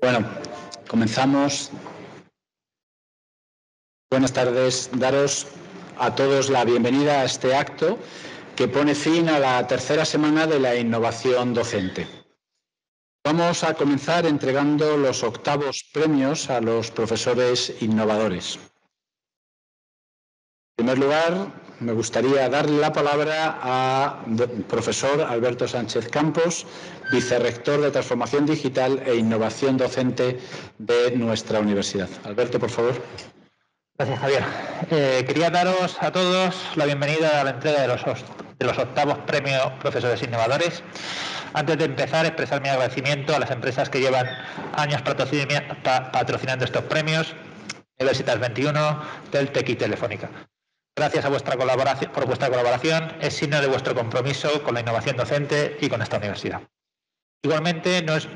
Bueno, comenzamos. Buenas tardes. Daros a todos la bienvenida a este acto que pone fin a la tercera semana de la innovación docente. Vamos a comenzar entregando los octavos premios a los profesores innovadores. En primer lugar, me gustaría darle la palabra al profesor Alberto Sánchez Campos, vicerrector de Transformación Digital e Innovación Docente de nuestra universidad. Alberto, por favor. Gracias, Javier. Eh, quería daros a todos la bienvenida a la entrega de los, de los octavos premios Profesores Innovadores. Antes de empezar, expresar mi agradecimiento a las empresas que llevan años patrocinando estos premios, Universitas 21, Teltec y Telefónica. Gracias a vuestra colaboración, por vuestra colaboración. Es signo de vuestro compromiso con la innovación docente y con esta universidad. Igualmente, no es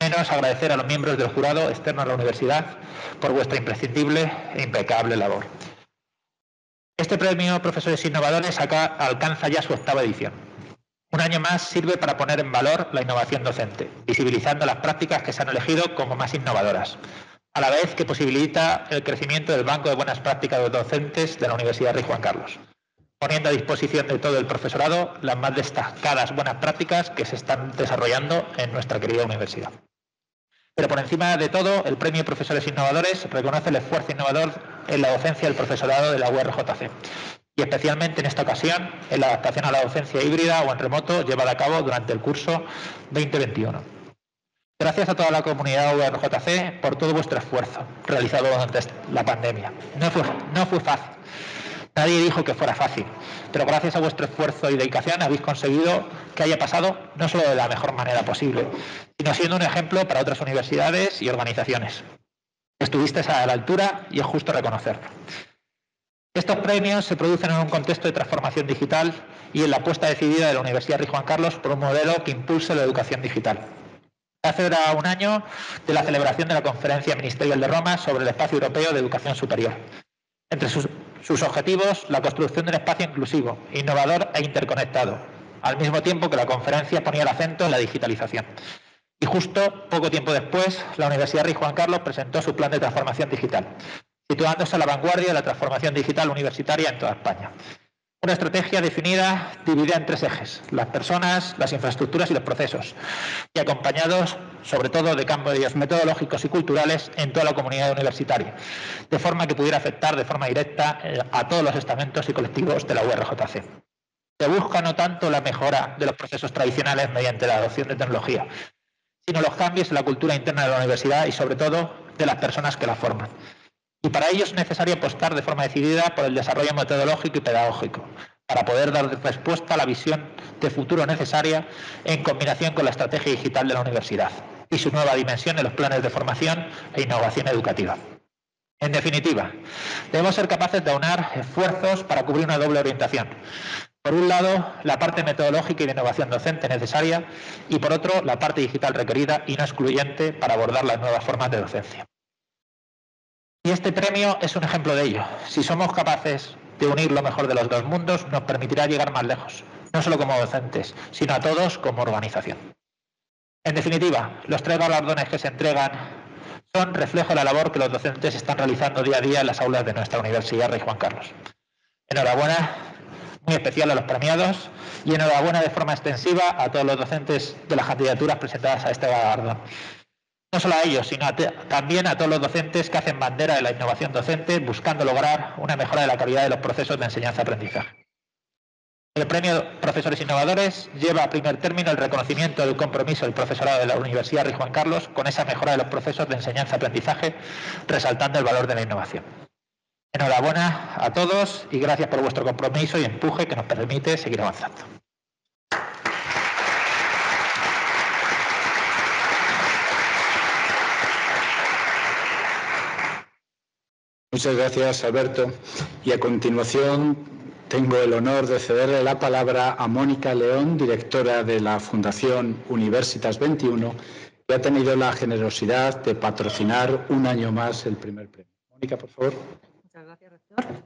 menos agradecer a los miembros del jurado externo a la universidad por vuestra imprescindible e impecable labor. Este premio Profesores Innovadores acá alcanza ya su octava edición. Un año más sirve para poner en valor la innovación docente, visibilizando las prácticas que se han elegido como más innovadoras, a la vez que posibilita el crecimiento del banco de buenas prácticas de docentes de la Universidad Rey Juan Carlos, poniendo a disposición de todo el profesorado las más destacadas buenas prácticas que se están desarrollando en nuestra querida universidad. Pero por encima de todo, el Premio Profesores Innovadores reconoce el esfuerzo innovador en la docencia del profesorado de la URJC y especialmente en esta ocasión en la adaptación a la docencia híbrida o en remoto llevada a cabo durante el curso 2021. Gracias a toda la comunidad URJC por todo vuestro esfuerzo realizado durante la pandemia. No fue, no fue fácil. Nadie dijo que fuera fácil, pero gracias a vuestro esfuerzo y dedicación habéis conseguido que haya pasado no solo de la mejor manera posible, sino siendo un ejemplo para otras universidades y organizaciones. Estuvisteis a la altura y es justo reconocerlo. Estos premios se producen en un contexto de transformación digital y en la apuesta decidida de la Universidad Rey Juan Carlos por un modelo que impulse la educación digital. Hace ahora un año de la celebración de la Conferencia Ministerial de Roma sobre el Espacio Europeo de Educación Superior. Entre sus, sus objetivos, la construcción de un espacio inclusivo, innovador e interconectado, al mismo tiempo que la conferencia ponía el acento en la digitalización. Y justo poco tiempo después, la Universidad Rey Juan Carlos presentó su plan de transformación digital, situándose a la vanguardia de la transformación digital universitaria en toda España. Una estrategia definida, dividida en tres ejes, las personas, las infraestructuras y los procesos, y acompañados sobre todo de cambios metodológicos y culturales en toda la comunidad universitaria, de forma que pudiera afectar de forma directa eh, a todos los estamentos y colectivos de la URJC. Se busca no tanto la mejora de los procesos tradicionales mediante la adopción de tecnología, sino los cambios en la cultura interna de la universidad y sobre todo de las personas que la forman. Y para ello es necesario apostar de forma decidida por el desarrollo metodológico y pedagógico, para poder dar respuesta a la visión de futuro necesaria en combinación con la estrategia digital de la universidad y su nueva dimensión en los planes de formación e innovación educativa. En definitiva, debemos ser capaces de aunar esfuerzos para cubrir una doble orientación. Por un lado, la parte metodológica y de innovación docente necesaria y por otro, la parte digital requerida y no excluyente para abordar las nuevas formas de docencia. Y este premio es un ejemplo de ello. Si somos capaces de unir lo mejor de los dos mundos, nos permitirá llegar más lejos, no solo como docentes, sino a todos como organización. En definitiva, los tres galardones que se entregan son reflejo de la labor que los docentes están realizando día a día en las aulas de nuestra Universidad Rey Juan Carlos. Enhorabuena, muy especial a los premiados y enhorabuena de forma extensiva a todos los docentes de las candidaturas presentadas a este galardón no solo a ellos, sino también a todos los docentes que hacen bandera de la innovación docente, buscando lograr una mejora de la calidad de los procesos de enseñanza-aprendizaje. El premio Profesores Innovadores lleva a primer término el reconocimiento del compromiso del profesorado de la Universidad Rey Juan Carlos con esa mejora de los procesos de enseñanza-aprendizaje, resaltando el valor de la innovación. Enhorabuena a todos y gracias por vuestro compromiso y empuje que nos permite seguir avanzando. Muchas gracias, Alberto. Y a continuación tengo el honor de cederle la palabra a Mónica León, directora de la Fundación Universitas 21, que ha tenido la generosidad de patrocinar un año más el primer premio. Mónica, por favor. Muchas gracias, rector. En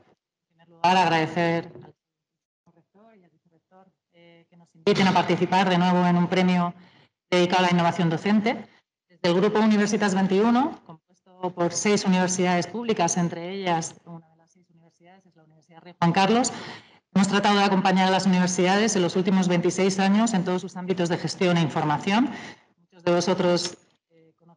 primer lugar, agradecer al rector y al vicerrector eh, que nos inviten a participar de nuevo en un premio dedicado a la innovación docente. Desde el Grupo Universitas 21, compuesto por seis universidades públicas, entre ellas una de las seis universidades es la Universidad Rey Juan Carlos, hemos tratado de acompañar a las universidades en los últimos 26 años en todos sus ámbitos de gestión e información. Muchos de vosotros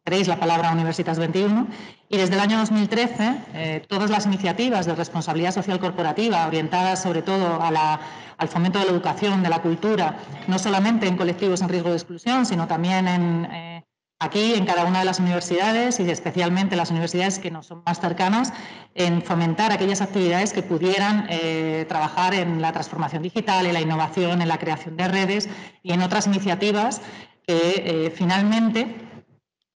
Veréis la palabra Universitas 21 y desde el año 2013 eh, todas las iniciativas de responsabilidad social corporativa orientadas sobre todo al fomento de la educación, de la cultura, no solamente en colectivos en riesgo de exclusión, sino también en, eh, aquí en cada una de las universidades y especialmente las universidades que nos son más cercanas, en fomentar aquellas actividades que pudieran eh, trabajar en la transformación digital, en la innovación, en la creación de redes y en otras iniciativas que finalmente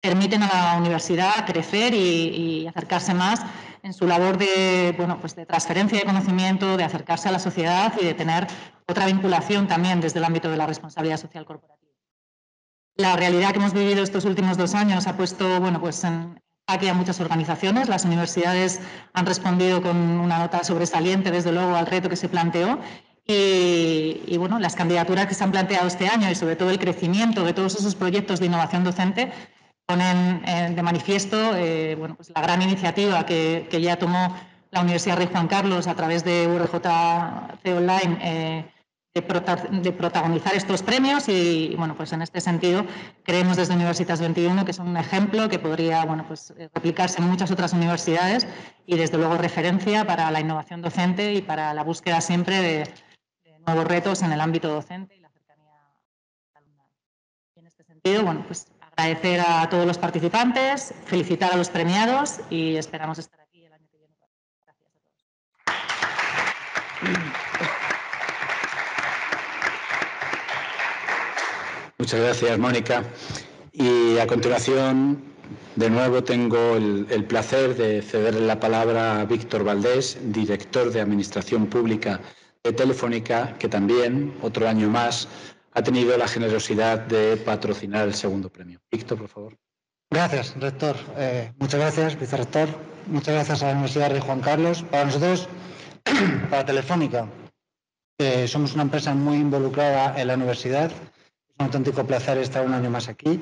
permiten a la universidad crecer y, acercarse más en su labor de, bueno, pues de transferencia de conocimiento, de acercarse a la sociedad y de tener otra vinculación también desde el ámbito de la responsabilidad social corporativa. La realidad que hemos vivido estos últimos dos años ha puesto bueno, pues en jaque a muchas organizaciones. Las universidades han respondido con una nota sobresaliente, desde luego, al reto que se planteó y, bueno, las candidaturas que se han planteado este año y sobre todo el crecimiento de todos esos proyectos de innovación docente ponen eh, de manifiesto eh, bueno, pues la gran iniciativa que, que, ya tomó la Universidad Rey Juan Carlos a través de URJC Online eh, de, de, protagonizar estos premios y, bueno, pues en este sentido creemos desde Universitas 21 que son un ejemplo que podría bueno, pues replicarse en muchas otras universidades y desde luego referencia para la innovación docente y para la búsqueda siempre de, de nuevos retos en el ámbito docente y la cercanía. Y en este sentido, bueno, pues Agradecer a todos los participantes, felicitar a los premiados y esperamos estar aquí el año que viene. Gracias a todos. Muchas gracias, Mónica. Y a continuación, de nuevo, tengo el, placer de cederle la palabra a Víctor Valdés, director de Administración Pública de Telefónica, que también, otro año más, ha tenido la generosidad de patrocinar el segundo premio. Víctor, por favor. Gracias, rector. Eh, muchas gracias, vicerrector. Muchas gracias a la Universidad de Juan Carlos. Para nosotros, para Telefónica, somos una empresa muy involucrada en la universidad. Un auténtico placer estar un año más aquí.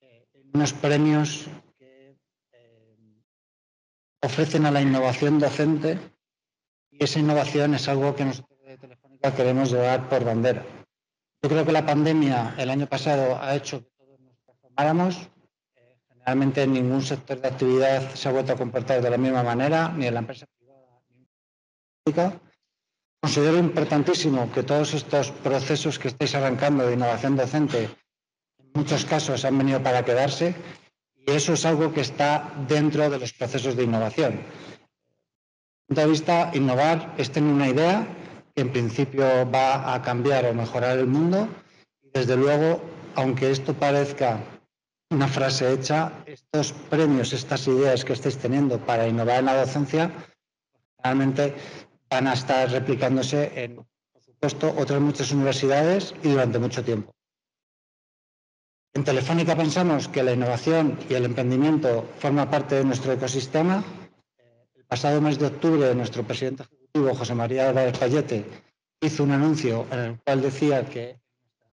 Eh, unos premios que ofrecen a la innovación docente y esa innovación es algo que nosotros de Telefónica queremos llevar por bandera. Yo creo que la pandemia el año pasado ha hecho que todos nos transformáramos. Eh, generalmente ningún sector de actividad se ha vuelto a comportar de la misma manera, ni en la empresa privada ni en la pública. Considero importantísimo que todos estos procesos que estáis arrancando de innovación docente, en muchos casos han venido para quedarse, y eso es algo que está dentro de los procesos de innovación. Desde mi punto de vista, innovar es tener una idea que en principio va a cambiar o mejorar el mundo. Y desde luego, aunque esto parezca una frase hecha, estos premios, estas ideas que estáis teniendo para innovar en la docencia, realmente van a estar replicándose en, por supuesto, otras muchas universidades y durante mucho tiempo. En Telefónica pensamos que la innovación y el emprendimiento forma parte de nuestro ecosistema. El pasado mes de octubre, nuestro presidente José María Álvarez Payete, hizo un anuncio en el cual decía que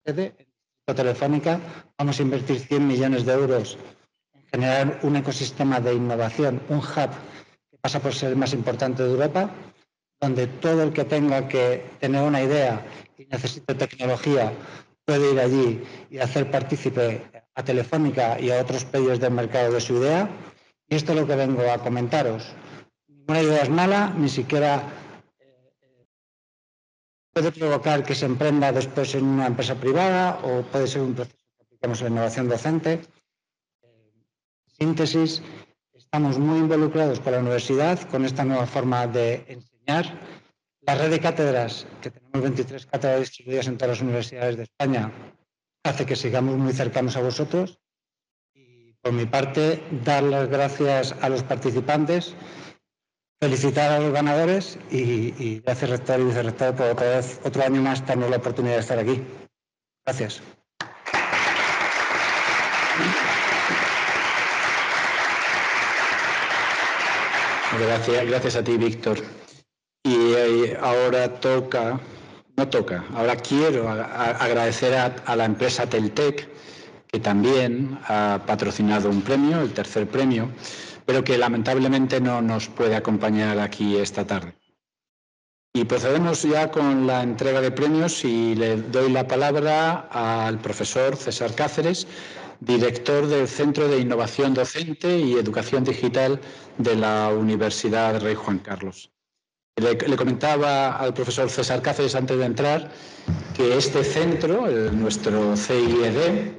en nuestra Telefónica, vamos a invertir 100 millones de euros en generar un ecosistema de innovación, un hub que pasa por ser el más importante de Europa, donde todo el que tenga que tener una idea y necesite tecnología puede ir allí y hacer partícipe a Telefónica y a otros pedidos del mercado de su idea. Y esto es lo que vengo a comentaros. Ninguna idea es mala, ni siquiera puede provocar que se emprenda después en una empresa privada o puede ser un proceso que aplicamos en innovación docente. En síntesis, estamos muy involucrados con la universidad con esta nueva forma de enseñar. La red de cátedras, que tenemos 23 cátedras distribuidas en todas las universidades de España, hace que sigamos muy cercanos a vosotros. Y por mi parte, dar las gracias a los participantes felicitar a los ganadores y, y gracias rector y vicerrector por otra vez otro año más tener la oportunidad de estar aquí. Gracias. Gracias, gracias a ti, Víctor. Y ahora toca no toca. Ahora quiero agradecer a, la empresa Teltec, que también ha patrocinado un premio, el tercer premio, pero que lamentablemente no nos puede acompañar aquí esta tarde. Y procedemos ya con la entrega de premios y le doy la palabra al profesor César Cáceres, director del Centro de Innovación Docente y Educación Digital de la Universidad Rey Juan Carlos. Le, comentaba al profesor César Cáceres antes de entrar que este centro, nuestro CIED,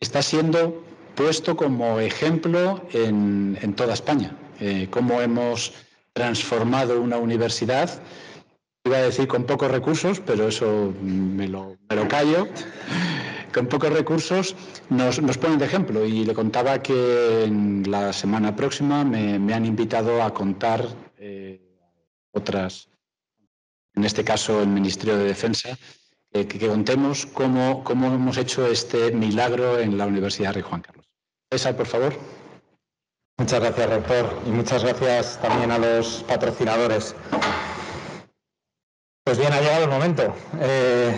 está siendo puesto como ejemplo en, toda España. Eh, cómo hemos transformado una universidad, iba a decir con pocos recursos, pero eso me lo, callo, con pocos recursos nos, nos, ponen de ejemplo. Y le contaba que en la semana próxima me, han invitado a contar eh, otras, en este caso el Ministerio de Defensa, que, contemos cómo, cómo, hemos hecho este milagro en la Universidad Rey Juan Carlos. César, por favor. Muchas gracias, rector, y muchas gracias también a los patrocinadores. Pues bien, ha llegado el momento. Eh,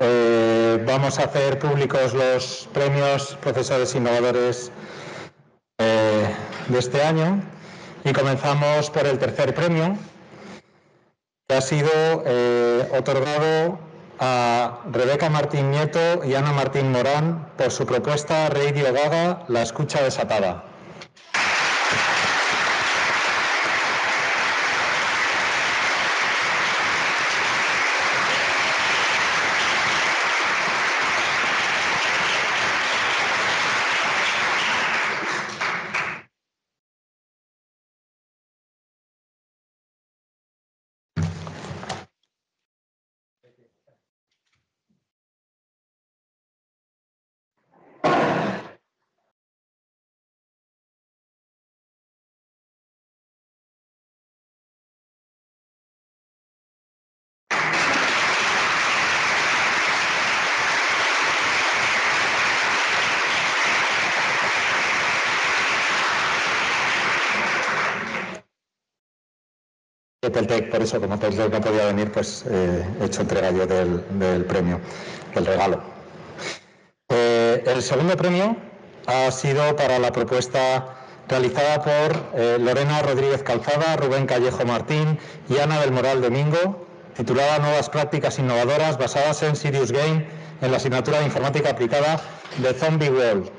eh, vamos a hacer públicos los premios profesores innovadores eh, de este año y comenzamos por el tercer premio, que ha sido eh, otorgado a Rebeca Martín Nieto y Ana Martín Morán por su propuesta Radio Gaga, La escucha desatada. Teltec, por eso como Teltec no podía venir, pues eh, he hecho entrega yo del, premio, del regalo. Eh, el segundo premio ha sido para la propuesta realizada por eh, Lorena Rodríguez Calzada, Rubén Callejo Martín y Ana del Moral Domingo, titulada Nuevas prácticas innovadoras basadas en Sirius Game en la asignatura de informática aplicada de Zombie World.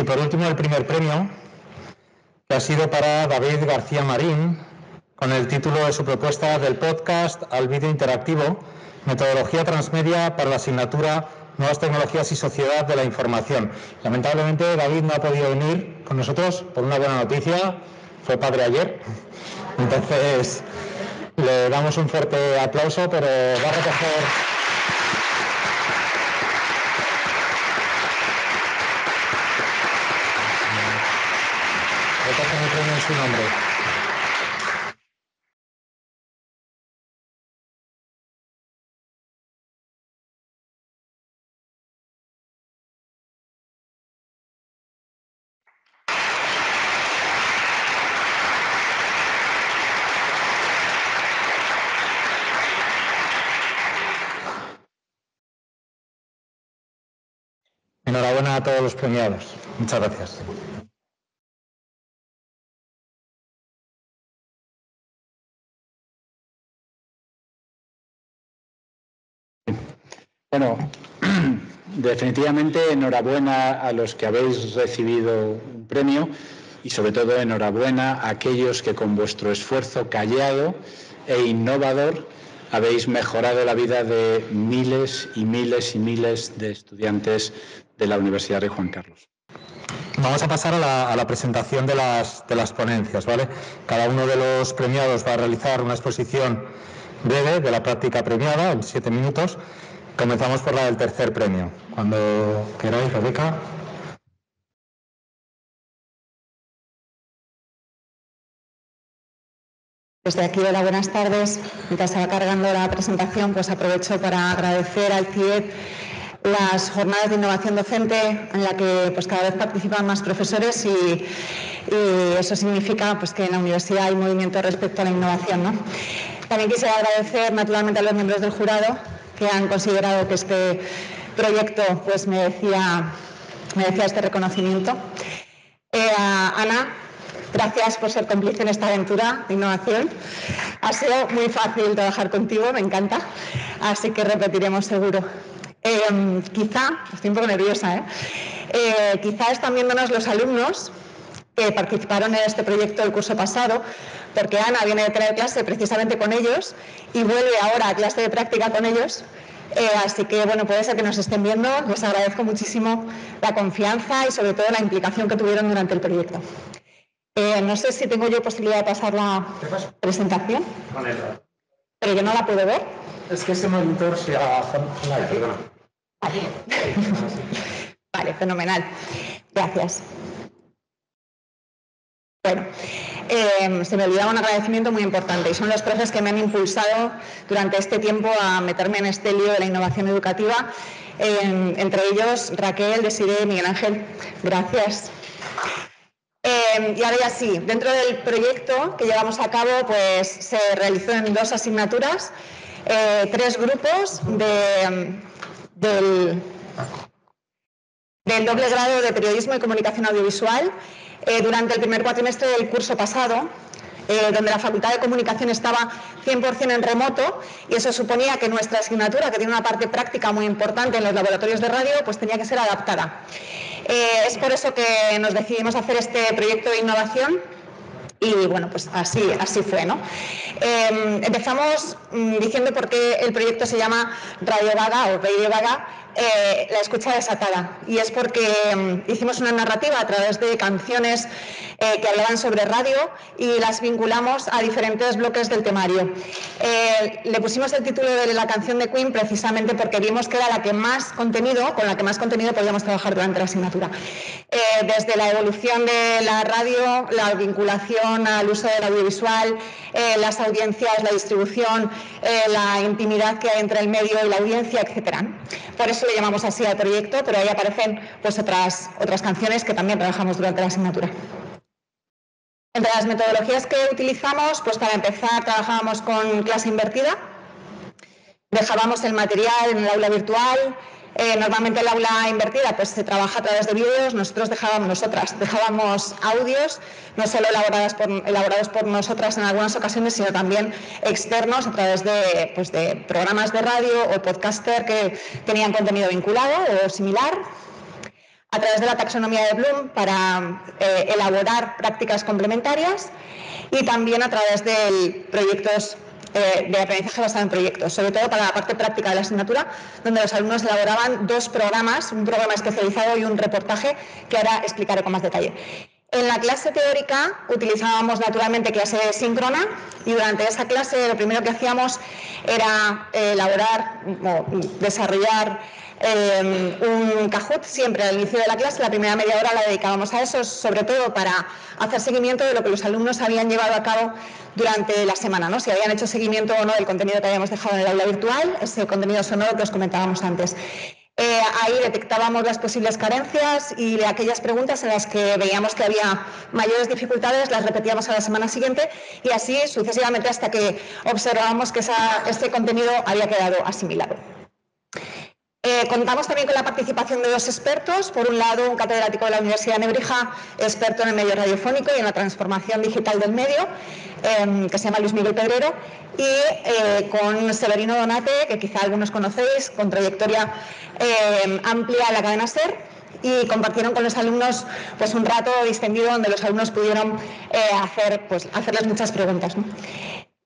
Y por último, el primer premio, que ha sido para David García Marín, con el título de su propuesta del podcast al vídeo interactivo, Metodología Transmedia para la asignatura Nuevas Tecnologías y Sociedad de la Información. Lamentablemente, David no ha podido venir con nosotros por una buena noticia. Fue padre ayer. Entonces, le damos un fuerte aplauso, pero va a recoger su nombre. Enhorabuena a todos los premiados. Muchas gracias. Bueno, definitivamente enhorabuena a los que habéis recibido un premio y sobre todo enhorabuena a aquellos que con vuestro esfuerzo callado e innovador habéis mejorado la vida de miles y miles y miles de estudiantes de la Universidad de Juan Carlos. Vamos a pasar a la, presentación de las, de las ponencias. ¿vale? Cada uno de los premiados va a realizar una exposición breve de la práctica premiada en siete minutos. Comenzamos por la del tercer premio. Cuando queráis, Rebeca. Desde aquí, hola, buenas tardes. Mientras estaba cargando la presentación, pues aprovecho para agradecer al CIED las jornadas de innovación docente en la que pues, cada vez participan más profesores y, eso significa pues, que en la universidad hay movimiento respecto a la innovación. ¿no? También quisiera agradecer naturalmente a los miembros del jurado que han considerado que este proyecto pues, merecía, merecía este reconocimiento. Eh, Ana, Gracias por ser cómplice en esta aventura de innovación. Ha sido muy fácil trabajar contigo, me encanta, así que repetiremos seguro. Em, quizá, estoy un poco nerviosa, ¿eh? ¿eh? quizá están viéndonos los alumnos que participaron en este proyecto el curso pasado, porque Ana viene de tener clase precisamente con ellos y vuelve ahora a clase de práctica con ellos. Eh, así que, bueno, puede ser que nos estén viendo. Les agradezco muchísimo la confianza y sobre todo la implicación que tuvieron durante el proyecto. Eh, no sé si tengo yo posibilidad de pasar la presentación. Pero yo no la puedo ver. Es que ese monitor se ha... Vale. vale, fenomenal. Gracias. Bueno, eh, se me olvidaba un agradecimiento muy importante y son los profes que me han impulsado durante este tiempo a meterme en este lío de la innovación educativa, entre ellos Raquel, Desiree Miguel Ángel. Gracias. Eh, y ahora ya sí, dentro del proyecto que llevamos a cabo, pues se realizó en dos asignaturas, eh, tres grupos del, doble grado de periodismo y comunicación audiovisual eh, durante el primer cuatrimestre del curso pasado. donde la Facultad de Comunicación estaba 100% en remoto y eso suponía que nuestra asignatura, que tiene una parte práctica muy importante en los laboratorios de radio, pues tenía que ser adaptada. Eh, es por eso que nos decidimos hacer este proyecto de innovación y bueno, pues así, así fue, ¿no? Em, empezamos mm, diciendo por qué el proyecto se llama Radio Vaga o Radio Vaga, eh, la escucha desatada. Y es porque mm, hicimos una narrativa a través de canciones eh, que hablaban sobre radio y las vinculamos a diferentes bloques del temario. Eh, le pusimos el título de la canción de Queen precisamente porque vimos que era la que más contenido, con la que más contenido podíamos trabajar durante la asignatura. Desde la evolución de la radio, la vinculación al uso del audiovisual, las audiencias, la distribución, la intimidad que hay entre el medio y la audiencia, etc. Por eso le llamamos así al proyecto, pero ahí aparecen pues, otras, otras canciones que también trabajamos durante la asignatura. Entre las metodologías que utilizamos, pues para empezar trabajábamos con clase invertida, dejábamos el material en el aula virtual, eh, normalmente el aula invertida pues se trabaja a través de vídeos, nosotros dejábamos, nosotras dejábamos audios, no solo elaborados por, elaborados por nosotras en algunas ocasiones, sino también externos a través de, pues, de programas de radio o podcaster que tenían contenido vinculado o similar. A través de la taxonomía de Bloom para eh, elaborar prácticas complementarias y también a través de proyectos eh, de aprendizaje basado en proyectos, sobre todo para la parte práctica de la asignatura, donde los alumnos elaboraban dos programas, un programa especializado y un reportaje que ahora explicaré con más detalle. En la clase teórica utilizábamos naturalmente clase síncrona y durante esa clase lo primero que hacíamos era elaborar o desarrollar Em, un Kahoot siempre al inicio de la clase, la primera media hora la dedicábamos a eso, sobre todo para hacer seguimiento de lo que los alumnos habían llevado a cabo durante la semana, ¿no? si habían hecho seguimiento o no del contenido que habíamos dejado en el aula virtual, ese contenido sonoro que os comentábamos antes. Eh, ahí detectábamos las posibles carencias y aquellas preguntas en las que veíamos que había mayores dificultades las repetíamos a la semana siguiente y así sucesivamente hasta que observábamos que ese contenido había quedado asimilado. Eh, contamos también con la participación de dos expertos. Por un lado, un catedrático de la Universidad de Nebrija, experto en el medio radiofónico y en la transformación digital del medio, em, que se llama Luis Miguel Pedrero, y eh, con Severino Donate, que quizá algunos conocéis, con trayectoria em, amplia en la cadena SER, y compartieron con los alumnos pues, un rato distendido donde los alumnos pudieron eh, hacer, pues, hacerles muchas preguntas.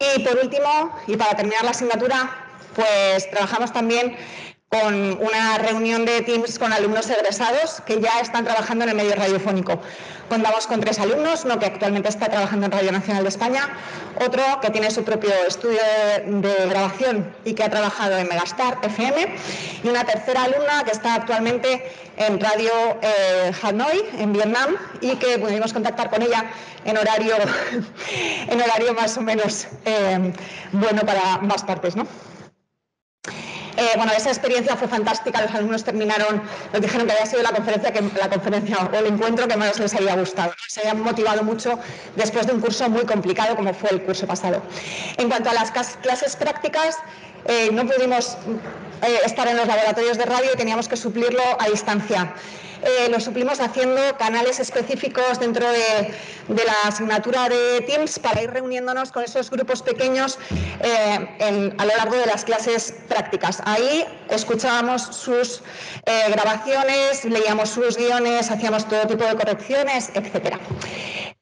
Y por último, y para terminar la asignatura, pues trabajamos también con una reunión de Teams con alumnos egresados que ya están trabajando en el medio radiofónico. Contamos con tres alumnos, uno que actualmente está trabajando en Radio Nacional de España, otro que tiene su propio estudio de, grabación y que ha trabajado en Megastar FM, y una tercera alumna que está actualmente en Radio eh, Hanoi, en Vietnam, y que pudimos contactar con ella en horario, en horario más o menos eh, bueno para ambas partes. ¿no? Eh, bueno, esa experiencia fue fantástica. Los alumnos terminaron, nos dijeron que había sido la conferencia, que, la conferencia o el encuentro que más les había gustado. Se habían motivado mucho después de un curso muy complicado como fue el curso pasado. En cuanto a las clases prácticas, eh, no pudimos eh, estar en los laboratorios de radio y teníamos que suplirlo a distancia. Eh, lo suplimos haciendo canales específicos dentro de, la asignatura de Teams para ir reuniéndonos con esos grupos pequeños a lo largo de las clases prácticas. Ahí escuchábamos sus grabaciones, leíamos sus guiones, hacíamos todo tipo de correcciones, etc.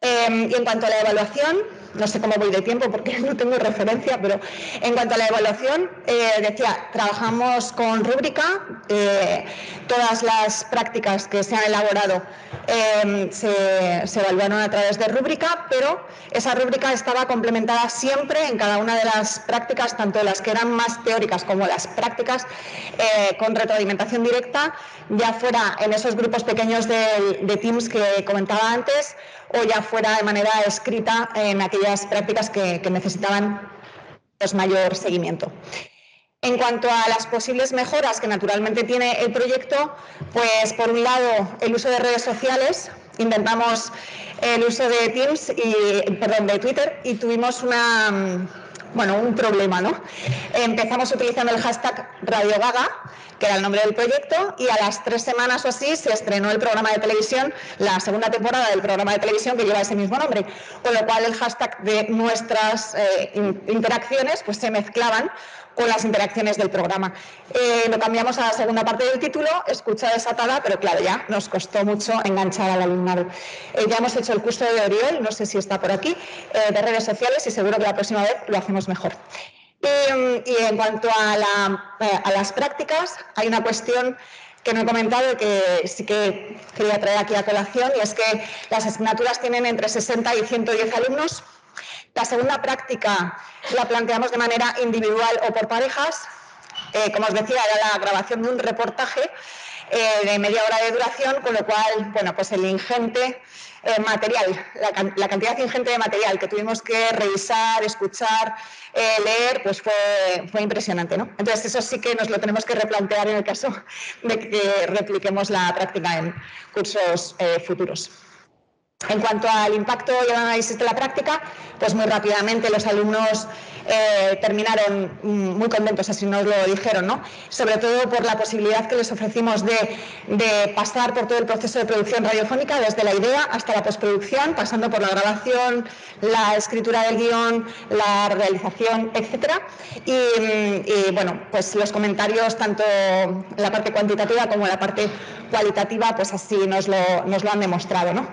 y en cuanto a la evaluación, no sé cómo voy de tiempo porque no tengo referencia, pero en cuanto a la evaluación, eh, decía, trabajamos con rúbrica, eh, todas las prácticas que se han elaborado eh, se, evaluaron a través de rúbrica, pero esa rúbrica estaba complementada siempre en cada una de las prácticas, tanto las que eran más teóricas como las prácticas con retroalimentación directa, ya fuera en esos grupos pequeños de Teams que comentaba antes, o ya fuera de manera escrita en aquellas prácticas que, necesitaban pues, mayor seguimiento. En cuanto a las posibles mejoras que naturalmente tiene el proyecto, pues por un lado el uso de redes sociales, intentamos el uso de Teams y perdón, de Twitter y tuvimos una bueno, un problema, ¿no? Empezamos utilizando el hashtag Radio Gaga, que era el nombre del proyecto, y a las tres semanas o así se estrenó el programa de televisión, la segunda temporada del programa de televisión que lleva ese mismo nombre, con lo cual el hashtag de nuestras eh, interacciones pues se mezclaban con las interacciones del programa. Eh, lo cambiamos a la segunda parte del título, escucha desatada, pero claro, ya nos costó mucho enganchar al alumnado. Eh, ya hemos hecho el curso de Oriol, no sé si está por aquí, eh, de redes sociales y seguro que la próxima vez lo hacemos mejor. Y, en cuanto a, a, las prácticas, hay una cuestión que no he comentado y que sí que quería traer aquí a colación, y es que las asignaturas tienen entre 60 y 110 alumnos la segunda práctica la planteamos de manera individual o por parejas. Eh, como os decía, era la grabación de un reportaje eh, de media hora de duración, con lo cual, bueno, pues el ingente eh, material, la, cantidad ingente de material que tuvimos que revisar, escuchar, leer, pues fue, fue impresionante, ¿no? Entonces eso sí que nos lo tenemos que replantear en el caso de que repliquemos la práctica en cursos futuros. En cuanto al impacto y el análisis de la práctica, pues muy rápidamente los alumnos eh, terminaron mm, muy contentos, así nos lo dijeron, ¿no? Sobre todo por la posibilidad que les ofrecimos de, pasar por todo el proceso de producción radiofónica, desde la idea hasta la postproducción, pasando por la grabación, la escritura del guion, la realización, etcétera. Y, bueno, pues los comentarios, tanto la parte cuantitativa como la parte cualitativa, pues así nos lo, nos lo han demostrado, ¿no?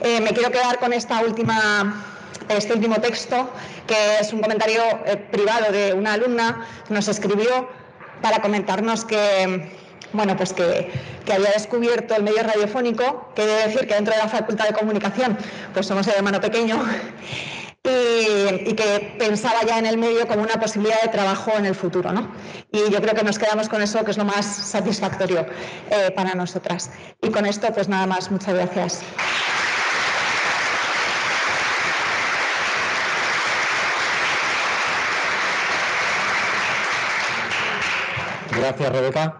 Eh, me quiero quedar con este último texto, que es un comentario eh, privado de una alumna que nos escribió para comentarnos que, bueno, pues que, había descubierto el medio radiofónico, que debe decir que dentro de la Facultad de Comunicación pues somos el hermano pequeño, y, que pensaba ya en el medio como una posibilidad de trabajo en el futuro. ¿no? Y yo creo que nos quedamos con eso, que es lo más satisfactorio eh, para nosotras. Y con esto, pues nada más, muchas gracias. Gracias, Rebeca.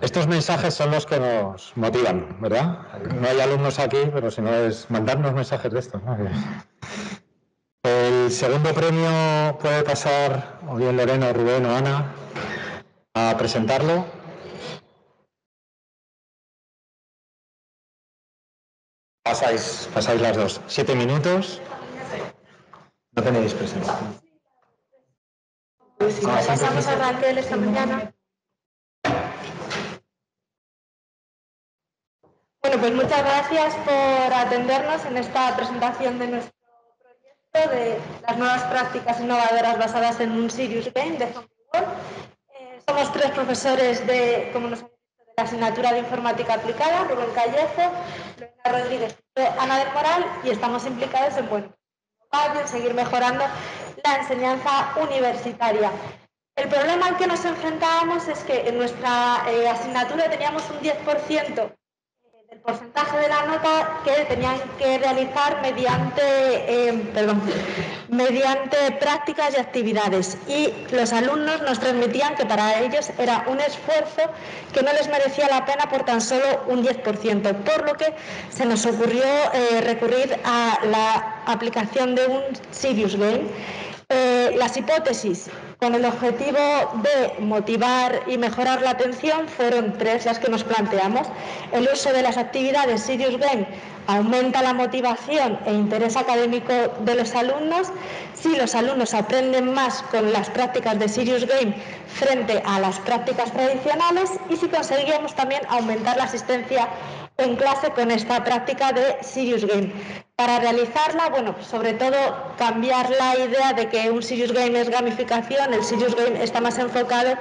Estos mensajes son los que nos motivan, ¿verdad? No hay alumnos aquí, pero si no es mandarnos mensajes de estos. El segundo premio puede pasar, o bien Lorena, Rubén o Ana, a presentarlo. Pasáis, pasáis las dos. Siete minutos. No tenéis presión. Pues ah, pasamos a Raquel esta mañana. Bueno, pues muchas gracias por atendernos en esta presentación de nuestro proyecto de las nuevas prácticas innovadoras basadas en un Sirius Game de Zombie World. Eh, somos tres profesores de, como nos la asignatura de Informática Aplicada, Rubén Callejo, Lorena Rodríguez Ana del Moral, y estamos implicados en, bueno, en seguir mejorando la enseñanza universitaria. El problema al que nos enfrentábamos es que en nuestra eh, asignatura teníamos un 10% el porcentaje de la nota que tenían que realizar mediante, eh, perdón, mediante prácticas y actividades. Y los alumnos nos transmitían que para ellos era un esfuerzo que no les merecía la pena por tan solo un 10%, por lo que se nos ocurrió eh, recurrir a la aplicación de un Serious Game eh, las hipótesis con el objetivo de motivar y mejorar la atención fueron tres las que nos planteamos. El uso de las actividades Sirius Game aumenta la motivación e interés académico de los alumnos. Si los alumnos aprenden más con las prácticas de Sirius Game frente a las prácticas tradicionales y si conseguíamos también aumentar la asistencia en clase con esta práctica de Serious Game. Para realizarla, bueno, sobre todo cambiar la idea de que un Serious Game es gamificación, el Serious Game está más enfocado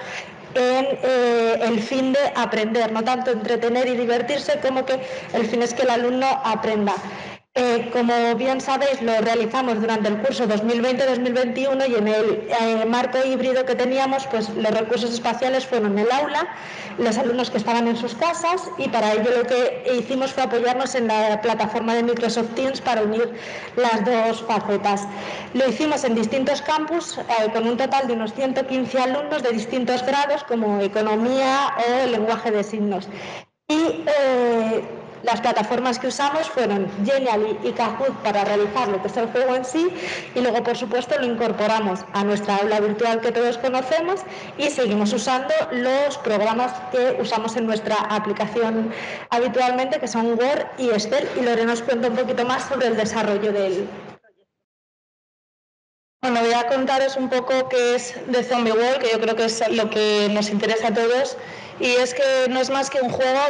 en eh, el fin de aprender, no tanto entretener y divertirse como que el fin es que el alumno aprenda. Eh, como bien sabéis, lo realizamos durante el curso 2020-2021 y en el eh, marco híbrido que teníamos, pues los recursos espaciales fueron el aula, los alumnos que estaban en sus casas y para ello lo que hicimos fue apoyarnos en la plataforma de Microsoft Teams para unir las dos facetas. Lo hicimos en distintos campus eh, con un total de unos 115 alumnos de distintos grados como economía o lenguaje de signos. Y las plataformas que usamos fueron Genially y Kahoot para realizar lo que es el juego en sí y luego, por supuesto, lo incorporamos a nuestra aula virtual que todos conocemos y seguimos usando los programas que usamos en nuestra aplicación habitualmente, que son Word y Excel. Y Lorena nos cuenta un poquito más sobre el desarrollo del, bueno, voy a contaros un poco qué es de Zombie World, que yo creo que es lo que nos interesa a todos y es que no es más que un juego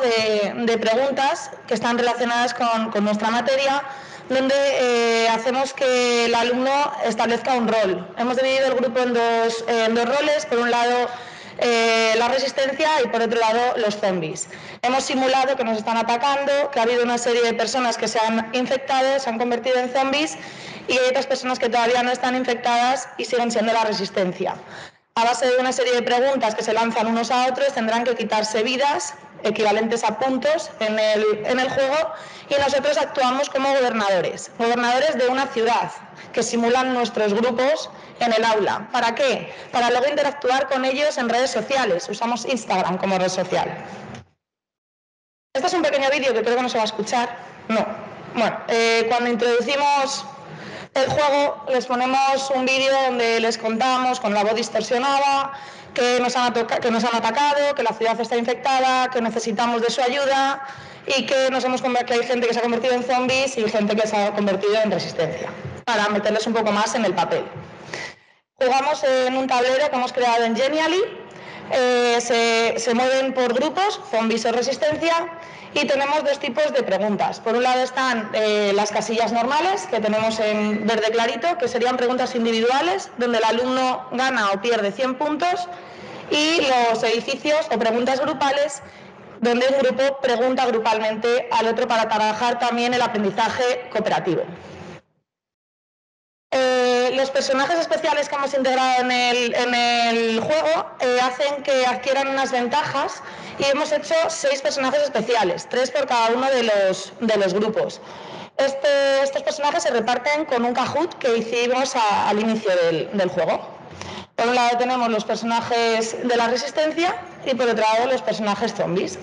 de, preguntas que están relacionadas con, nuestra materia, donde eh, hacemos que el alumno establezca un rol. Hemos dividido el grupo en dos, roles, por un lado eh, la resistencia y por otro lado los zombies. Hemos simulado que nos están atacando, que ha habido una serie de personas que se han infectado, se han convertido en zombies y hay otras personas que todavía no están infectadas y siguen siendo la resistencia a base de una serie de preguntas que se lanzan unos a otros, tendrán que quitarse vidas equivalentes a puntos en el, en el juego y nosotros actuamos como gobernadores, gobernadores de una ciudad que simulan nuestros grupos en el aula. ¿Para qué? Para luego interactuar con ellos en redes sociales. Usamos Instagram como red social. Este es un pequeño vídeo que creo que no se va a escuchar. No. Bueno, eh, cuando introducimos el juego les ponemos un vídeo donde les contamos con la voz distorsionada que nos, han atacado, que la ciudad está infectada, que necesitamos de su ayuda y que, nos hemos que hay gente que se ha convertido en zombies y gente que se ha convertido en resistencia, para meterles un poco más en el papel. Jugamos en un tablero que hemos creado en Genially, eh, se, se mueven por grupos, zombies o resistencia, y tenemos dos tipos de preguntas. Por un lado están eh, las casillas normales, que tenemos en verde clarito, que serían preguntas individuales, donde el alumno gana o pierde 100 puntos, y los edificios o preguntas grupales, donde un grupo pregunta grupalmente al otro para trabajar también el aprendizaje cooperativo. Los personajes especiales que hemos integrado en el, juego eh, hacen que adquieran unas ventajas y hemos hecho seis personajes especiales, tres por cada uno de los, de los grupos. Este, estos personajes se reparten con un Kahoot que hicimos al inicio del, del juego. Por un lado tenemos los personajes de la resistencia y por otro lado los personajes zombies.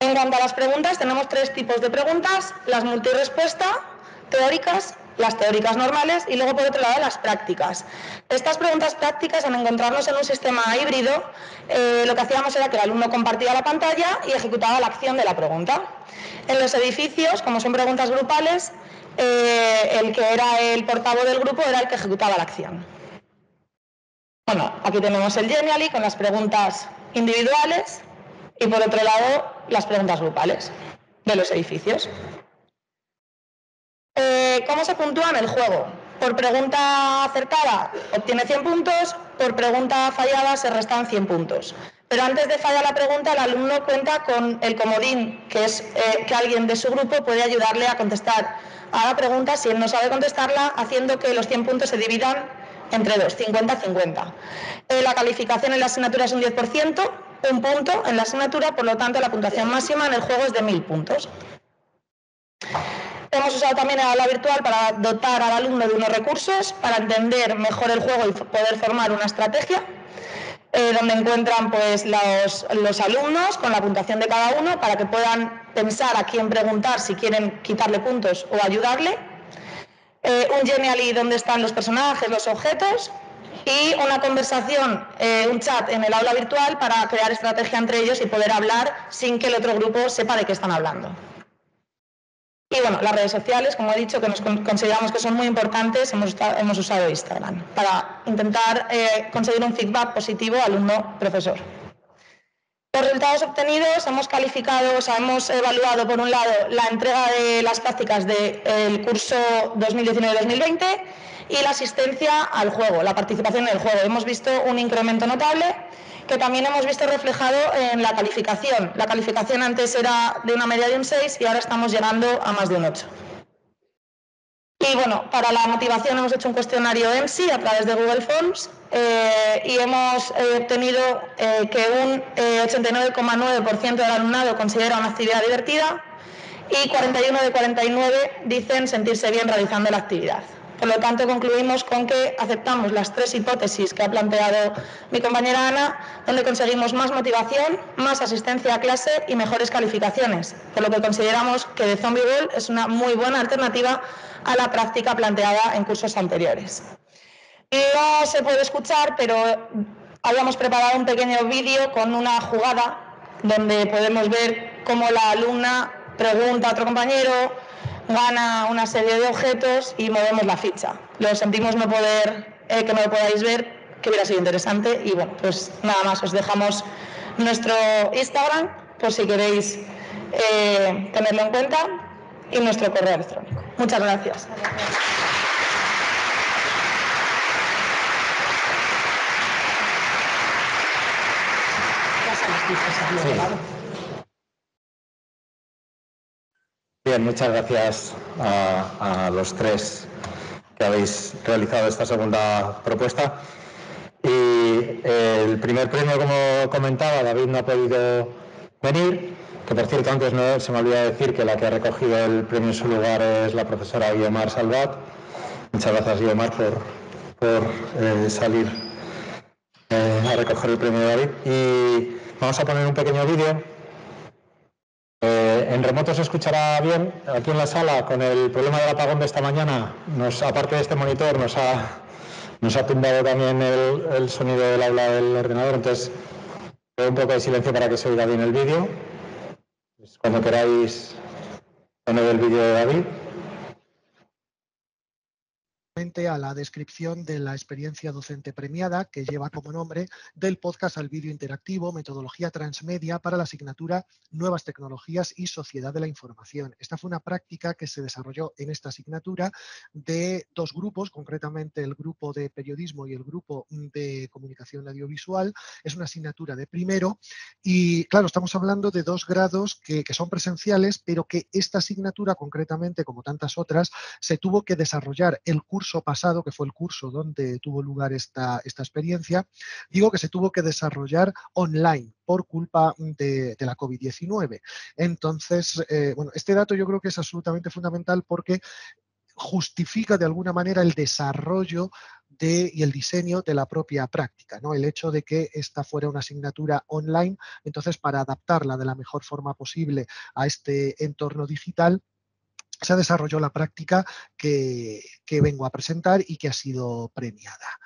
En cuanto a las preguntas, tenemos tres tipos de preguntas, las multirespuesta, teóricas las teóricas normales y luego por otro lado las prácticas. Estas preguntas prácticas, al encontrarnos en un sistema híbrido, eh, lo que hacíamos era que el alumno compartía la pantalla y ejecutaba la acción de la pregunta. En los edificios, como son preguntas grupales, eh, el que era el portavoz del grupo era el que ejecutaba la acción. Bueno, aquí tenemos el Genially con las preguntas individuales y por otro lado las preguntas grupales de los edificios. Eh, ¿Cómo se puntúa en el juego? Por pregunta acertada obtiene 100 puntos, por pregunta fallada se restan 100 puntos. Pero antes de fallar la pregunta, el alumno cuenta con el comodín, que es eh, que alguien de su grupo puede ayudarle a contestar a la pregunta si él no sabe contestarla, haciendo que los 100 puntos se dividan entre dos, 50-50. Eh, la calificación en la asignatura es un 10%, un punto en la asignatura, por lo tanto la puntuación máxima en el juego es de 1.000 puntos. Hemos usado también el aula virtual para dotar al alumno de unos recursos para entender mejor el juego y poder formar una estrategia. Eh, donde encuentran pues, los, alumnos con la puntuación de cada uno para que puedan pensar a quién preguntar si quieren quitarle puntos o ayudarle. Eh, un Genially donde están los personajes, los objetos y una conversación, eh, un chat en el aula virtual para crear estrategia entre ellos y poder hablar sin que el otro grupo sepa de qué están hablando. Y bueno, las redes sociales, como he dicho, que nos consideramos que son muy importantes, hemos, usado Instagram para intentar eh, conseguir un feedback positivo alumno-profesor. Los resultados obtenidos hemos calificado, o sea, hemos evaluado por un lado la entrega de las prácticas del curso 2019-2020 y la asistencia al juego, la participación en el juego. Hemos visto un incremento notable que también hemos visto reflejado en la calificación. La calificación antes era de una media de un 6 y ahora estamos llegando a más de un 8. Y bueno, para la motivación hemos hecho un cuestionario EMSI a través de Google Forms eh, y hemos eh, obtenido eh, que un 89,9% del alumnado considera una actividad divertida y 41 de 49 dicen sentirse bien realizando la actividad. Por lo tanto, concluimos con que aceptamos las tres hipótesis que ha planteado mi compañera Ana, donde conseguimos más motivación, más asistencia a clase y mejores calificaciones, por lo que consideramos que The Zombie Ball es una muy buena alternativa a la práctica planteada en cursos anteriores. No se puede escuchar, pero habíamos preparado un pequeño vídeo con una jugada donde podemos ver cómo la alumna pregunta a otro compañero, gana una serie de objetos y movemos la ficha. Lo sentimos no poder, eh, que no lo podáis ver, que hubiera sido interesante. Y bueno, pues nada más, os dejamos nuestro Instagram por si queréis eh, tenerlo en cuenta y nuestro correo electrónico. Muchas gracias. Bien, muchas gracias a, los tres que habéis realizado esta segunda propuesta. Y el primer premio, como comentaba, David no ha podido venir, que por cierto antes no, se me olvidó decir que la que ha recogido el premio en su lugar es la profesora Guiomar Salvat. Muchas gracias Guiomar por, por eh, salir eh, a recoger el premio de David. Y vamos a poner un pequeño vídeo eh, en remoto se escuchará bien. Aquí en la sala, con el problema del apagón de esta mañana, nos, aparte de este monitor, nos ha, nos ha tumbado también el, sonido del aula del ordenador. Entonces, un poco de silencio para que se oiga bien el vídeo. Pues cuando queráis poner el vídeo de David a la descripción de la experiencia docente premiada que lleva como nombre del podcast al vídeo interactivo, metodología transmedia para la asignatura Nuevas Tecnologías y Sociedad de la Información. Esta fue una práctica que se desarrolló en esta asignatura de dos grupos, concretamente el grupo de periodismo y el grupo de comunicación audiovisual. Es una asignatura de primero y, claro, estamos hablando de dos grados que, que son presenciales, pero que esta asignatura, concretamente, como tantas otras, se tuvo que desarrollar el curso pasado, que fue el curso donde tuvo lugar esta, esta experiencia, digo que se tuvo que desarrollar online por culpa de, la COVID-19. Entonces, eh, bueno, este dato yo creo que es absolutamente fundamental porque justifica de alguna manera el desarrollo de, y el diseño de la propia práctica, ¿no? El hecho de que esta fuera una asignatura online, entonces para adaptarla de la mejor forma posible a este entorno digital, se desarrolló la práctica que, vengo a presentar y que ha sido premiada.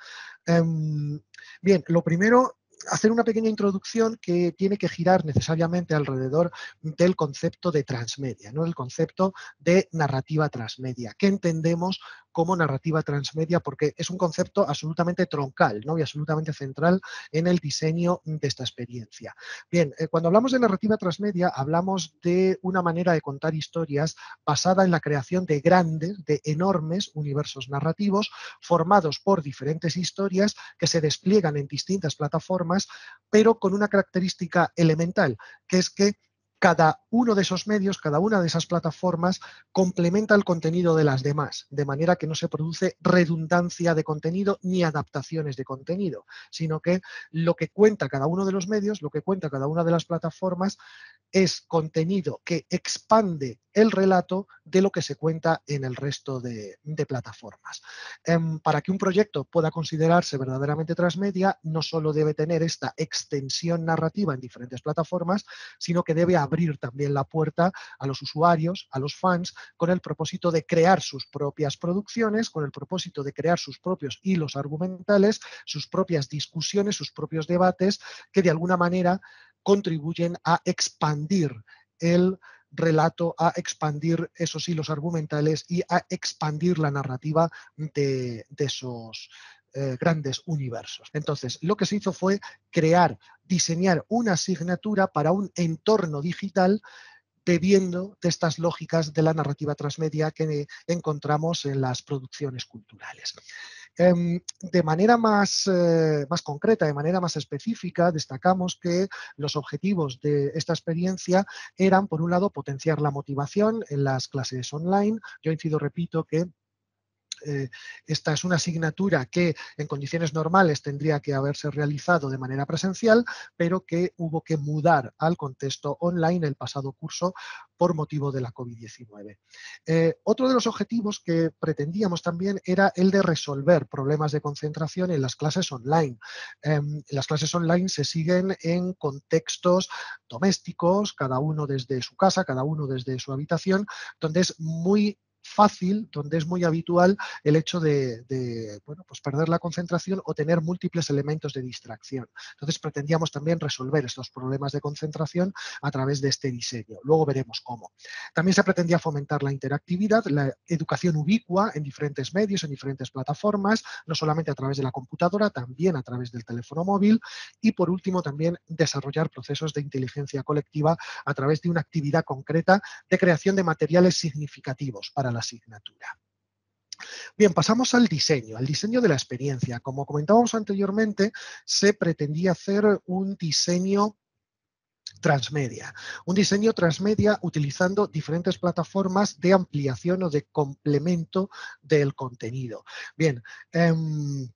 Em, bien, lo primero hacer una pequeña introducción que tiene que girar necesariamente alrededor del concepto de transmedia, ¿no? el concepto de narrativa transmedia. ¿Qué entendemos como narrativa transmedia? Porque es un concepto absolutamente troncal ¿no? y absolutamente central en el diseño de esta experiencia. Bien, eh, cuando hablamos de narrativa transmedia, hablamos de una manera de contar historias basada en la creación de grandes, de enormes universos narrativos formados por diferentes historias que se despliegan en distintas plataformas, pero con una característica elemental, que es que cada uno de esos medios, cada una de esas plataformas complementa el contenido de las demás, de manera que no se produce redundancia de contenido ni adaptaciones de contenido, sino que lo que cuenta cada uno de los medios, lo que cuenta cada una de las plataformas, es contenido que expande el relato de lo que se cuenta en el resto de, plataformas. Em, para que un proyecto pueda considerarse verdaderamente transmedia, no solo debe tener esta extensión narrativa en diferentes plataformas, sino que debe abrir también la puerta a los usuarios, a los fans, con el propósito de crear sus propias producciones, con el propósito de crear sus propios hilos argumentales, sus propias discusiones, sus propios debates, que de alguna manera contribuyen a expandir el relato, a expandir esos hilos argumentales y a expandir la narrativa de, esos eh, grandes universos. Entonces, lo que se hizo fue crear, diseñar una asignatura para un entorno digital bebiendo de estas lógicas de la narrativa transmedia que encontramos en las producciones culturales. Em, de manera más, eh, más, concreta, de manera más específica, destacamos que los objetivos de esta experiencia eran, por un lado, potenciar la motivación en las clases online. Yo incido, repito, que eh, esta es una asignatura que en condiciones normales tendría que haberse realizado de manera presencial, pero que hubo que mudar al contexto online el pasado curso por motivo de la COVID-19. Eh, otro de los objetivos que pretendíamos también era el de resolver problemas de concentración en las clases online. Em, las clases online se siguen en contextos domésticos, cada uno desde su casa, cada uno desde su habitación, donde es muy fácil, donde es muy habitual el hecho de, bueno, pues perder la concentración o tener múltiples elementos de distracción. Entonces pretendíamos también resolver estos problemas de concentración a través de este diseño. Luego veremos cómo. También se pretendía fomentar la interactividad, la educación ubicua en diferentes medios, en diferentes plataformas, no solamente a través de la computadora, también a través del teléfono móvil y por último también desarrollar procesos de inteligencia colectiva a través de una actividad concreta de creación de materiales significativos para la asignatura. Bien, pasamos al diseño, al diseño de la experiencia. Como comentábamos anteriormente, se pretendía hacer un diseño transmedia. Un diseño transmedia utilizando diferentes plataformas de ampliación o de complemento del contenido. Bien, em,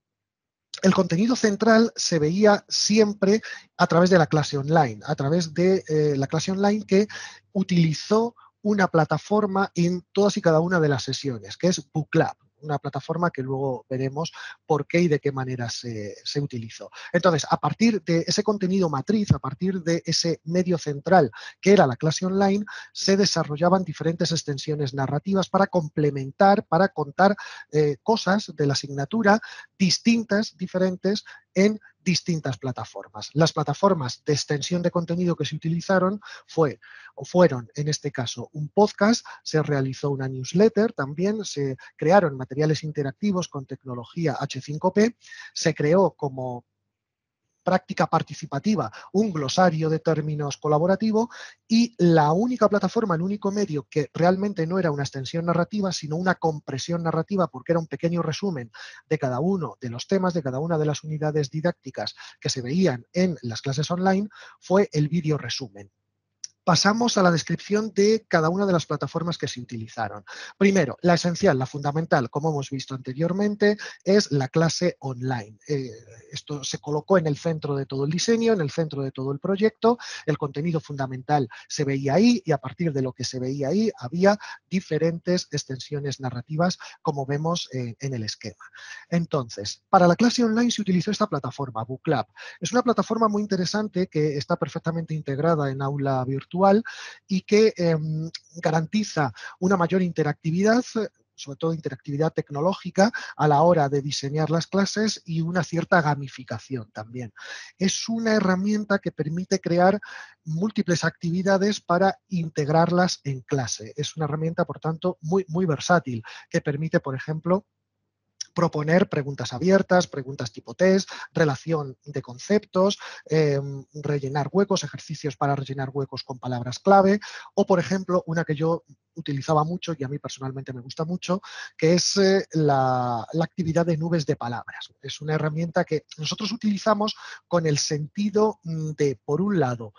el contenido central se veía siempre a través de la clase online, a través de eh, la clase online que utilizó una plataforma en todas y cada una de las sesiones, que es BookLab una plataforma que luego veremos por qué y de qué manera se, se, utilizó. Entonces, a partir de ese contenido matriz, a partir de ese medio central que era la clase online, se desarrollaban diferentes extensiones narrativas para complementar, para contar eh, cosas de la asignatura distintas, diferentes, en distintas plataformas. Las plataformas de extensión de contenido que se utilizaron fue, o fueron, en este caso, un podcast, se realizó una newsletter, también se crearon materiales interactivos con tecnología H5P, se creó como práctica participativa, un glosario de términos colaborativo y la única plataforma, el único medio que realmente no era una extensión narrativa, sino una compresión narrativa, porque era un pequeño resumen de cada uno de los temas, de cada una de las unidades didácticas que se veían en las clases online, fue el vídeo resumen pasamos a la descripción de cada una de las plataformas que se utilizaron. Primero, la esencial, la fundamental, como hemos visto anteriormente, es la clase online. Eh, esto se colocó en el centro de todo el diseño, en el centro de todo el proyecto. El contenido fundamental se veía ahí y a partir de lo que se veía ahí había diferentes extensiones narrativas, como vemos eh, en el esquema. Entonces, para la clase online se utilizó esta plataforma, BookLab. Es una plataforma muy interesante que está perfectamente integrada en aula virtual y que em, garantiza una mayor interactividad sobre todo interactividad tecnológica a la hora de diseñar las clases y una cierta gamificación también. Es una herramienta que permite crear múltiples actividades para integrarlas en clase. Es una herramienta, por tanto, muy, muy versátil que permite, por ejemplo, proponer preguntas abiertas, preguntas tipo test, relación de conceptos, em, rellenar huecos, ejercicios para rellenar huecos con palabras clave o, por ejemplo, una que yo utilizaba mucho y a mí personalmente me gusta mucho, que es eh, la, actividad de nubes de palabras. Es una herramienta que nosotros utilizamos con el sentido mm, de, por un lado,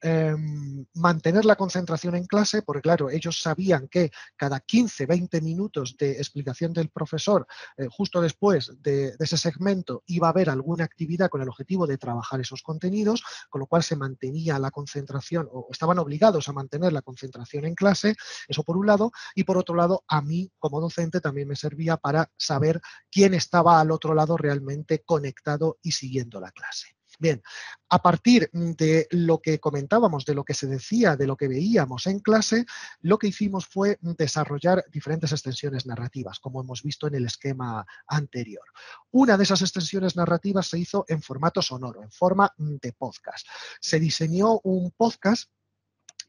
Em, mantener la concentración en clase, porque claro, ellos sabían que cada 15, 20 minutos de explicación del profesor, eh, justo después de, ese segmento, iba a haber alguna actividad con el objetivo de trabajar esos contenidos, con lo cual se mantenía la concentración o estaban obligados a mantener la concentración en clase, eso por un lado, y por otro lado, a mí como docente también me servía para saber quién estaba al otro lado realmente conectado y siguiendo la clase. Bien, a partir de lo que comentábamos, de lo que se decía, de lo que veíamos en clase, lo que hicimos fue desarrollar diferentes extensiones narrativas, como hemos visto en el esquema anterior. Una de esas extensiones narrativas se hizo en formato sonoro, en forma de podcast. Se diseñó un podcast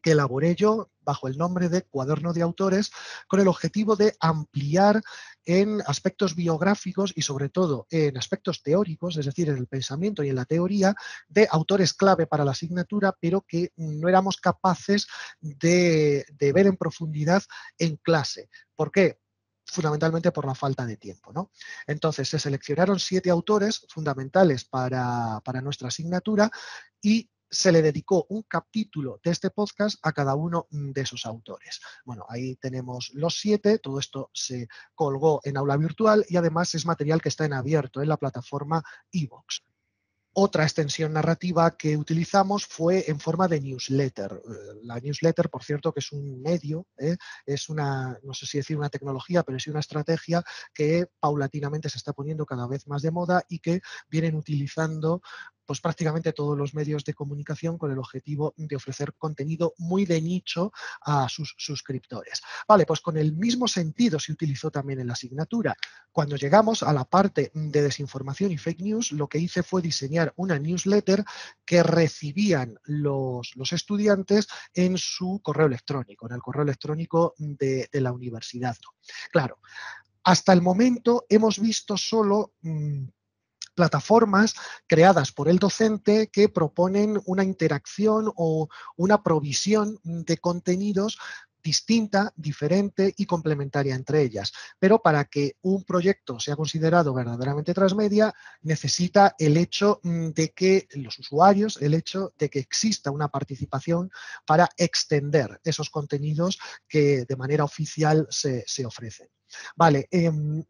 que elaboré yo bajo el nombre de Cuaderno de Autores con el objetivo de ampliar en aspectos biográficos y sobre todo en aspectos teóricos, es decir, en el pensamiento y en la teoría de autores clave para la asignatura, pero que no éramos capaces de, ver en profundidad en clase. ¿Por qué? fundamentalmente por la falta de tiempo. ¿no? Entonces, se seleccionaron siete autores fundamentales para, para nuestra asignatura y se le dedicó un capítulo de este podcast a cada uno de esos autores. Bueno, ahí tenemos los siete, todo esto se colgó en aula virtual y además es material que está en abierto en la plataforma evox. Otra extensión narrativa que utilizamos fue en forma de newsletter. Eh, la newsletter, por cierto, que es un medio, ¿eh? es una, no sé si decir una tecnología, pero es una estrategia que paulatinamente se está poniendo cada vez más de moda y que vienen utilizando pues prácticamente todos los medios de comunicación con el objetivo de ofrecer contenido muy de nicho a sus suscriptores. Vale, pues con el mismo sentido se utilizó también en la asignatura. Cuando llegamos a la parte de desinformación y fake news, lo que hice fue diseñar una newsletter que recibían los, los estudiantes en su correo electrónico, en el correo electrónico de, la universidad. Claro, hasta el momento hemos visto solo... Mm, plataformas creadas por el docente que proponen una interacción o una provisión de contenidos distinta, diferente y complementaria entre ellas. Pero para que un proyecto sea considerado verdaderamente transmedia, necesita el hecho mm, de que los usuarios, el hecho de que exista una participación para extender esos contenidos que de manera oficial se, ofrecen. Vale, em,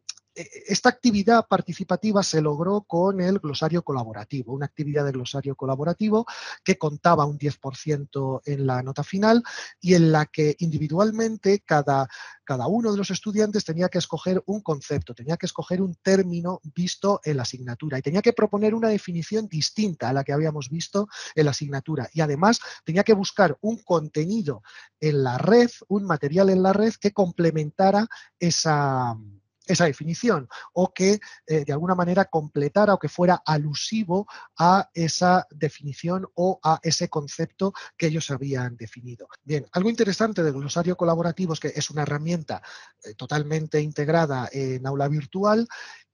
esta actividad participativa se logró con el glosario colaborativo, una actividad de glosario colaborativo que contaba un 10% en la nota final y en la que individualmente cada, cada uno de los estudiantes tenía que escoger un concepto, tenía que escoger un término visto en la asignatura y tenía que proponer una definición distinta a la que habíamos visto en la asignatura. Y además tenía que buscar un contenido en la red, un material en la red que complementara esa esa definición o que eh, de alguna manera completara o que fuera alusivo a esa definición o a ese concepto que ellos habían definido. Bien, algo interesante del glosario colaborativo es que es una herramienta eh, totalmente integrada en aula virtual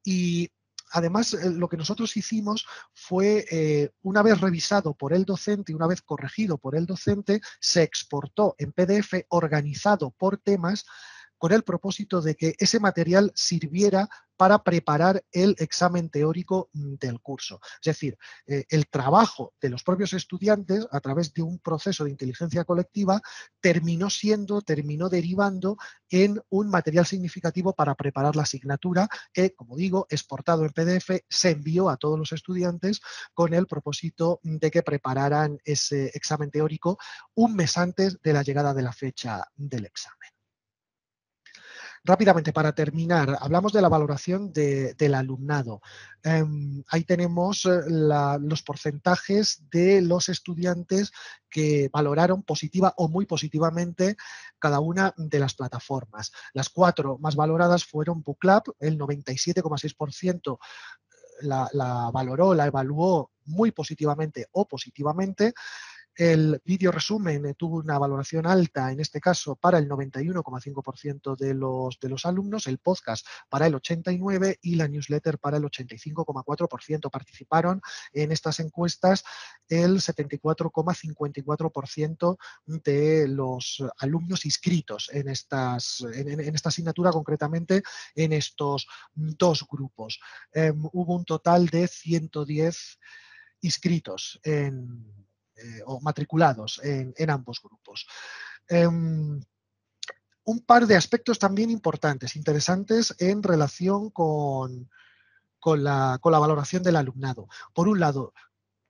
y Además, eh, lo que nosotros hicimos fue, una vez revisado por el docente y una vez corregido por el docente, se exportó en PDF organizado por temas con el propósito de que ese material sirviera para preparar el examen teórico mm, del curso. Es decir, eh, el trabajo de los propios estudiantes a través de un proceso de inteligencia colectiva terminó siendo, terminó derivando en un material significativo para preparar la asignatura que, como digo, exportado en PDF, se envió a todos los estudiantes con el propósito de que prepararan ese examen teórico un mes antes de la llegada de la fecha del examen. Rápidamente, para terminar, hablamos de la valoración del alumnado. Em, ahí tenemos eh, los porcentajes de los estudiantes que valoraron positiva o muy positivamente cada una de las plataformas. Las cuatro más valoradas fueron BookLab, el 97,6% la, la valoró, la evaluó muy positivamente o positivamente. El vídeo resumen tuvo una valoración alta, en este caso para el 91,5% de los, de los alumnos, el podcast para el 89% y la newsletter para el 85,4%. Participaron en estas encuestas el 74,54% de los alumnos inscritos en, estas, en, esta asignatura, concretamente en estos dos grupos. Em, hubo un total de 110 inscritos en eh, o matriculados en, ambos grupos. Em, un par de aspectos también importantes, interesantes en relación con, con, la, con la valoración del alumnado. Por un lado,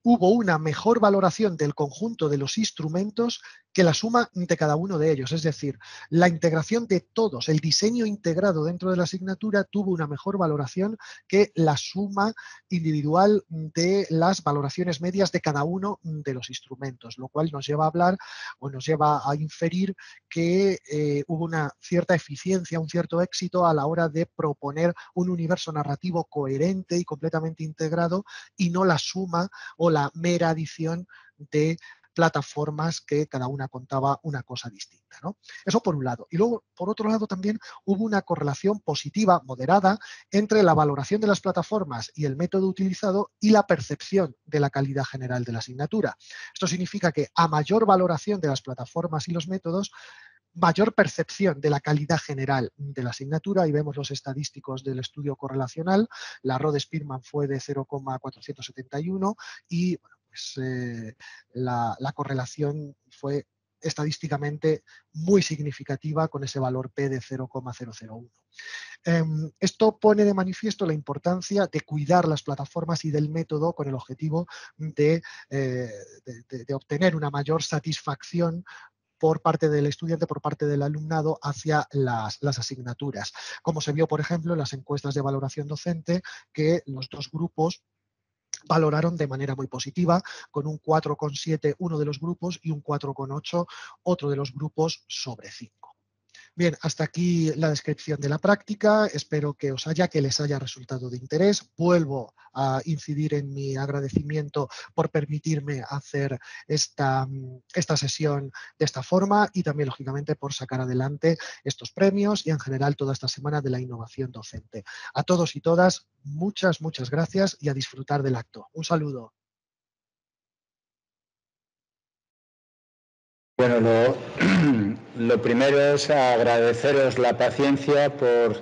hubo una mejor valoración del conjunto de los instrumentos que la suma de cada uno de ellos. Es decir, la integración de todos, el diseño integrado dentro de la asignatura tuvo una mejor valoración que la suma individual de las valoraciones medias de cada uno de los instrumentos, lo cual nos lleva a hablar o nos lleva a inferir que eh, hubo una cierta eficiencia, un cierto éxito a la hora de proponer un universo narrativo coherente y completamente integrado y no la suma o la mera adición de plataformas que cada una contaba una cosa distinta. ¿no? Eso por un lado. Y luego, por otro lado, también hubo una correlación positiva, moderada, entre la valoración de las plataformas y el método utilizado y la percepción de la calidad general de la asignatura. Esto significa que a mayor valoración de las plataformas y los métodos, mayor percepción de la calidad general de la asignatura y vemos los estadísticos del estudio correlacional. La Rode Spearman fue de 0,471 y la, correlación fue estadísticamente muy significativa con ese valor P de 0,001. Em, esto pone de manifiesto la importancia de cuidar las plataformas y del método con el objetivo de, eh, obtener una mayor satisfacción por parte del estudiante, por parte del alumnado hacia las, las, asignaturas. Como se vio, por ejemplo, en las encuestas de valoración docente, que los dos grupos valoraron de manera muy positiva, con un 4,7 uno de los grupos y un 4,8 otro de los grupos sobre 5. Bien, hasta aquí la descripción de la práctica. Espero que os haya, que les haya resultado de interés. Vuelvo a incidir en mi agradecimiento por permitirme hacer esta, esta sesión de esta forma y también, lógicamente, por sacar adelante estos premios y, en general, toda esta semana de la innovación docente. A todos y todas, muchas, muchas gracias y a disfrutar del acto. Un saludo. Bueno, lo, primero es agradeceros la paciencia por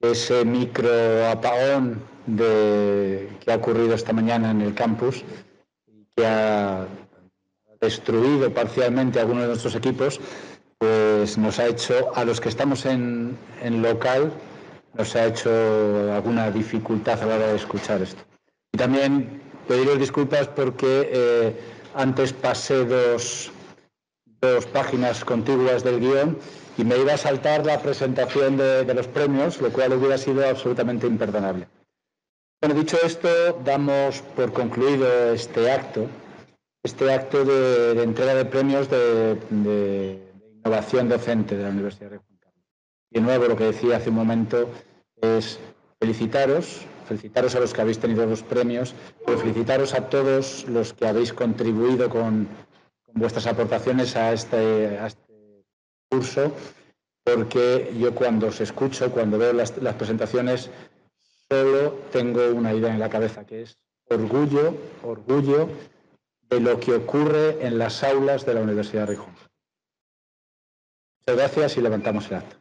ese micro apagón de, que ha ocurrido esta mañana en el campus que ha destruido parcialmente algunos de nuestros equipos, pues nos ha hecho, a los que estamos en, local, nos ha hecho alguna dificultad a la hora de escuchar esto. Y también pediros disculpas porque eh, antes pasé dos dos páginas contiguas del guion y me iba a saltar la presentación de, los premios, lo cual hubiera sido absolutamente imperdonable. Bueno, dicho esto, damos por concluido este acto, este acto de, entrega de premios de, innovación docente de la Universidad de Juan Carlos. De nuevo, lo que decía hace un momento es felicitaros, felicitaros a los que habéis tenido los premios, pero felicitaros a todos los que habéis contribuido con vuestras aportaciones a este, este, curso, porque yo cuando os escucho, cuando veo las, presentaciones, solo tengo una idea en la cabeza, que es orgullo, orgullo de lo que ocurre en las aulas de la Universidad de Muchas gracias y levantamos el acto.